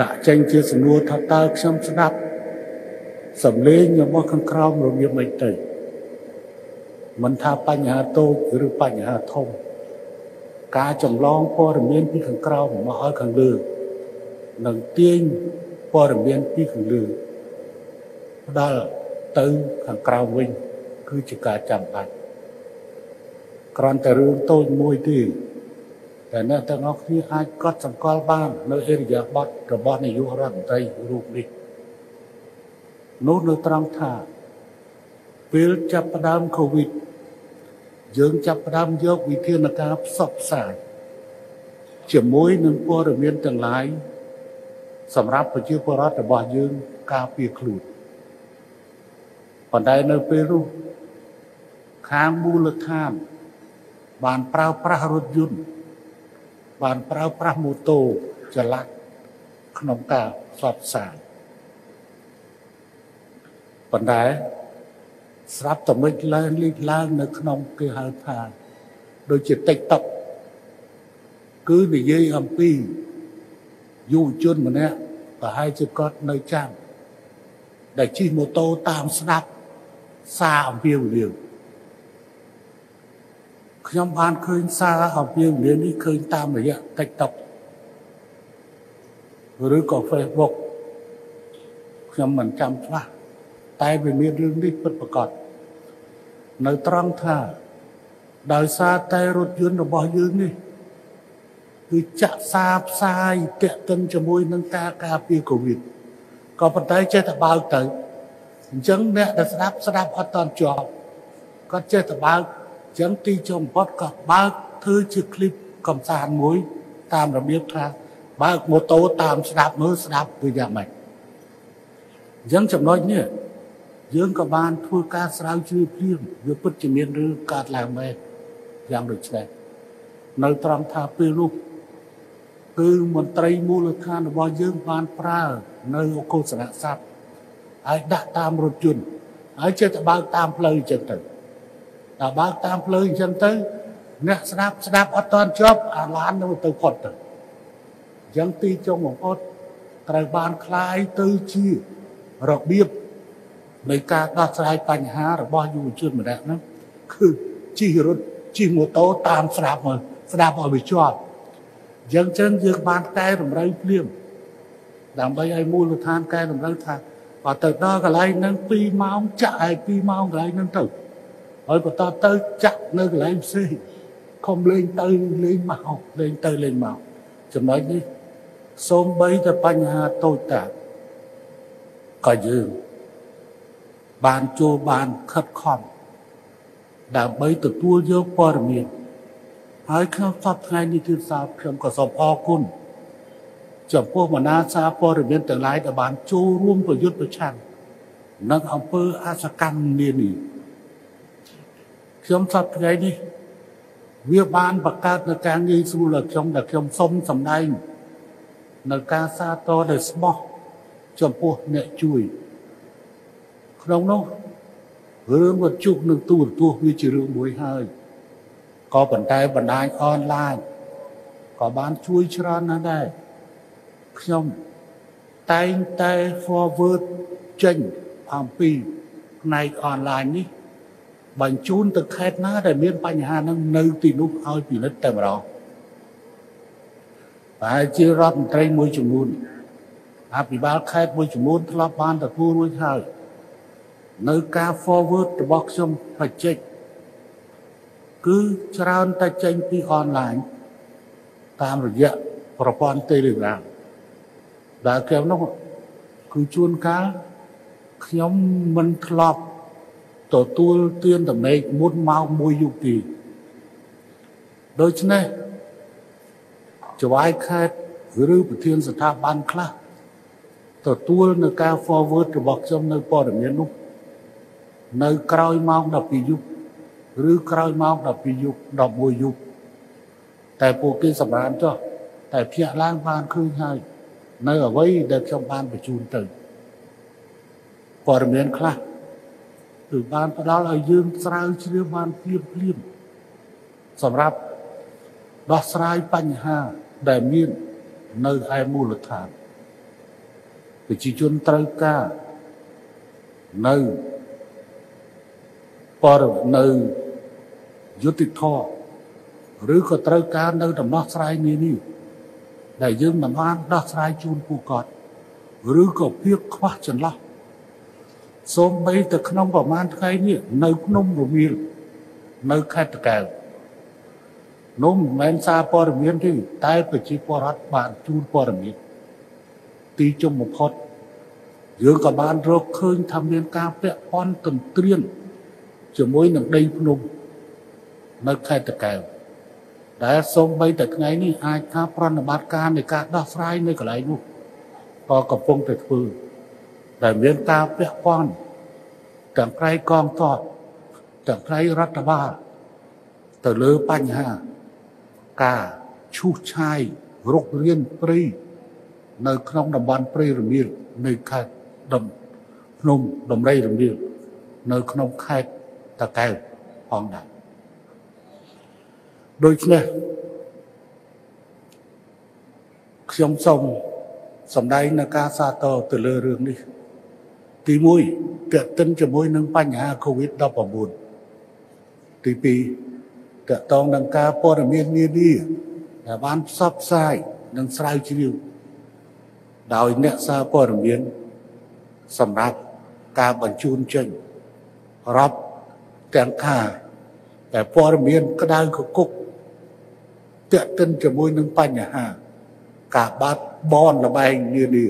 ដាក់ចេញជាសំណួរថាតើខ្ញុំស្ដាប់សំឡេងរបស់ខាងក្រោមរបៀបម៉េចទៅមិនថាបញ្ហាតូចឬបញ្ហាធំ ការចម្លងព័ត៌មានពីខាងក្រោមមកឲ្យខាងលើនឹងទាញព័ត៌មានពីខាងលើផ្ដល់ទៅខាងក្រៅវិញ គឺជាការចាំបាច់គ្រាន់តែរឿងតូចមួយទេ តែអ្នកទាំងអស់គ្នាអាចកត់សម្គាល់បាន នៅអេរិយាបថរបស់នាយករដ្ឋមន្ត្រីរូបនេះនោះនៅត្រង់ថាពេលចាប់ផ្ដើមកូវីដយើងចាប់ផ្ដើមយកវិធានការផ្សព្វផ្សាយជាមួយនឹងព័ត៌មានទាំងឡាយសម្រាប់ប្រជាពលរដ្ឋរបស់យើងការពារខ្លួនប៉ុន្តែនៅពេលនោះខាងមូលដ្ឋានបានប្រើប្រាស់រថយន្ត បានប្រើប្រាស់ម៉ូតូចល័តក្នុងការផ្សព្វផ្សាយប៉ុន្តែស្រាប់តែមិនឡើងលេចឡើងនៅក្នុងគេហៅថាដូចជា TikTok គឺនិយាយអំពីយុវជនម្នាក់ប្រហែលជាគាត់នៅចាំដែលជិះម៉ូតូតាមស្ដាប់សារអំពាវនាវ ខ្ញុំបានឃើញសារអំពាវនាវនេះឃើញតាមរយៈ TikTok ឬក៏ Facebook ខ្ញុំមិនចាំច្បាស់តែវាមានរឿងនេះពិតប្រាកដនៅត្រង់ថាដោយសារតែរថយន្តរបស់យើងនេះគឺចាក់សារផ្សាយតាក់ទិនជាមួយនឹងការការពារកូវីដក៏ប៉ុន្តែចេះតែបើកទៅអញ្ចឹងអ្នកដែលស្ដាប់ស្ដាប់អត់តន់ជាប់គាត់ចេះតែបើកអញ្ចឹងទីចុងបំផុតក៏បើកធ្វើជាคลิปកំសាន្តមួយ តាមរបៀបថាបើកម៉ូតូតាមស្ដាប់មើលស្ដាប់គឺយ៉ាងម៉េចអញ្ចឹងចំណុចនេះយើងក៏បានធ្វើការស្រាវជ្រាវភ្លាមវាពិតជាមានរឿងកើតឡើងមែនយ៉ាងដូចនេះនៅត្រង់ថាពេលនោះគឺមន្ត្រីមូលដ្ឋានរបស់យើងបានប្រើនៅអកុសលស័ព្ទហើយដាក់តាមរថយន្តហើយចេះតែបើកតាមផ្លូវអញ្ចឹងទៅ ដល់បើកតាមផ្លូវអញ្ចឹងទៅអ្នកស្ដាប់ស្ដាប់អត់តន់ជាប់អាឡាននៅទៅផុតទៅអញ្ចឹងទីចុងបំផុតត្រូវបានคลายទៅជារបៀបនៃការដោះស្រាយបញ្ហារបស់យុវជនម្នាក់ហ្នឹងគឺជិះរថជិះម៉ូតូតាមស្ដាប់មើលស្ដាប់ឲ្យវាជាប់យ៉ាងចឹងយើងបានកែតម្រូវភ្លាមដើម្បីឲ្យមូលដ្ឋានកែតម្រូវថាបើទៅដល់កន្លែងហ្នឹង2ម៉ោងចាក់ឲ្យ2ម៉ោងកន្លែងហ្នឹងទៅ ហើយបន្តទៅចាក់នៅកន្លែងផ្សេងខំលេងទៅលេងមកលេងទៅលេងមកចំណុចនេះសូម្បីតែបញ្ហាតូចតាចក៏យើងបានចូលបានខិតខំដើម្បីទទួលយកព័ត៌មានហើយក្នុងសពថ្ងៃនេះគឺសាខ្ញុំក៏សូមអរគុណចំពោះមនាសារព័ត៌មានទាំងឡាយដែលបានចូលរួមប្រយុទ្ធប្រឆាំងនឹងអង្គើអសកម្មនានា ខ្ញុំសពថ្ងៃនេះវាបានបង្កើតនៅការងាយស្រួលដល់ខ្ញុំដែលខ្ញុំសូមសម្ដែងនៅការសាទរដែលស្មោះចំពោះអ្នកជួយក្នុងនោះរឿងវត្ថុនឹងទូរទស្សន៍វាជារឿងមួយហើយក៏ប៉ុន្តែបណ្ដាញអនឡាញក៏បានជួយច្រើនណាស់ដែរខ្ញុំតែងតែ forward ចេញអំពីផ្នែកអនឡាញនេះ បញ្ជូនទៅខេត្តណាដែលមានបញ្ហាហ្នឹងនៅទីនោះឲ្យពិនិត្យតែម្ដងប្រហែលជារដ្ឋមន្ត្រីមួយចំនួនអភិបាលខេត្តមួយចំនួនធ្លាប់បានទទួលរួចហើយនៅការ forward របស់ខ្ញុំបច្ចេកគឺច្រើនតែចេញពីអនឡាញតាមរយៈប្រព័ន្ធ Telegram ដែលគេនោះគឺជួនកាលខ្ញុំមិនធ្លាប់ ទទួលទានតំណែងមុនម៉ោង1យប់ទេដូច្នេះចវាយខេត្តឬប្រធានស្ថាប័នខ្លះទទួលនៅការ forward របស់ខ្ញុំនៅព័ត៌មាននោះនៅក្រោយម៉ោង12យប់ឬក្រោយម៉ោង12យប់11យប់តែពួកគេសម្រានចុះតែភ្ញាក់ឡើងបានឃើញហើយនៅអ្វីដែលខ្ញុំបានបញ្ជូនទៅព័ត៌មានខ្លះ គឺបានផ្ដល់ឲ្យយើងស្រាវជ្រាវបានភ្លាមភ្លាមសម្រាប់ដោះស្រាយបញ្ហាដែលមាននៅឯមូលដ្ឋានប្រជាជនត្រូវការនៅបរិនៅយុតិធធឬក៏ត្រូវការនៅដំណោះស្រាយនានាដែលយើងមិនបានដោះស្រាយជូនពួកគាត់ឬក៏ភាពខ្វះចន្លោះ សូម្បីតែក្នុងប្រមាណថ្ងៃនេះនៅភ្នំរមៀលនៅខេត្តតកែវនោះមិនមែនសារព័ត៌មានទេតែប្រជាពលរដ្ឋបានជូនព័ត៌មានទីជុំបំផុតយើងក៏បានរកឃើញថាមានការពាក់ព័ន្ធទន្ទ្រានជាមួយនឹងដីភ្នំនៅខេត្តតកែវដែលសូម្បីតែថ្ងៃនេះអាចថាប្រណិប័តការនៃការដោះស្រាយនៅកន្លែងនោះក៏កំពុងតែធ្វើ ដែលមានការពាក់ព័ន្ធទាំងផ្នែកកងទ័ពទាំងផ្នែករដ្ឋបាលទៅលើបញ្ហា ការឈូសឆាយរុករានព្រៃនៅក្នុងតំបន់ព្រៃរមៀលនៃខេត្តដំភ្នំដំរីរមៀលនៅក្នុងខេត្តតាកែវផងដែរដូច្នេះខ្ញុំសូមសម្ដែងនៅការសាទរទៅលើរឿងនេះ ទី1តេតិនជាមួយនឹងបញ្ហា COVID-19 ទី2តកតងនឹងការព័ត៌មាននានាដែលបានផ្សព្វផ្សាយនិងស្រាវជ្រាវដោយអ្នកសារព័ត៌មានសម្រាប់ការបញ្ជូនចេញរាប់ទាំងថាតែព័ត៌មានក្តៅកគុកតេតិនជាមួយនឹងបញ្ហា ការបាត់បនលបែងនានា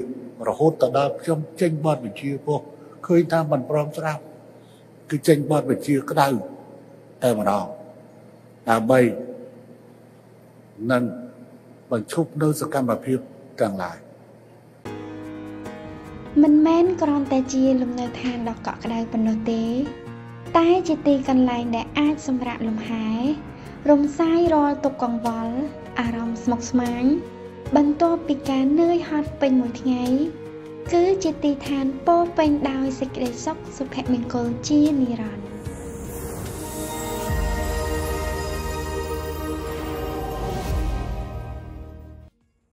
រហូតទៅដល់ខ្ញុំចេញបទបញ្ជាពោះឃើញតាមមិនព្រមស្រាប់គឺចេញបទបញ្ជាក្តៅតែម្ដងដើម្បីនឹងបញ្ឈប់នៅសកម្មភាពទាំងឡាយមិនមែនគ្រាន់តែជាលំនៅឋានដ៏កក់ក្ដៅប៉ុណ្ណោះទេ តែជាទីកន្លែងដែលអាចសម្រាកលំហែរំសាយរាល់ទុក្ខកង្វល់អារម្មណ៍ស្មុគស្មាញ បន្ទាប់ពីការនឿយហត់ពេញមួយថ្ងៃ គឺជាទីឋានពោពេញដោយសេចក្តីសុខសុភមង្គលជានិរន្តរ៍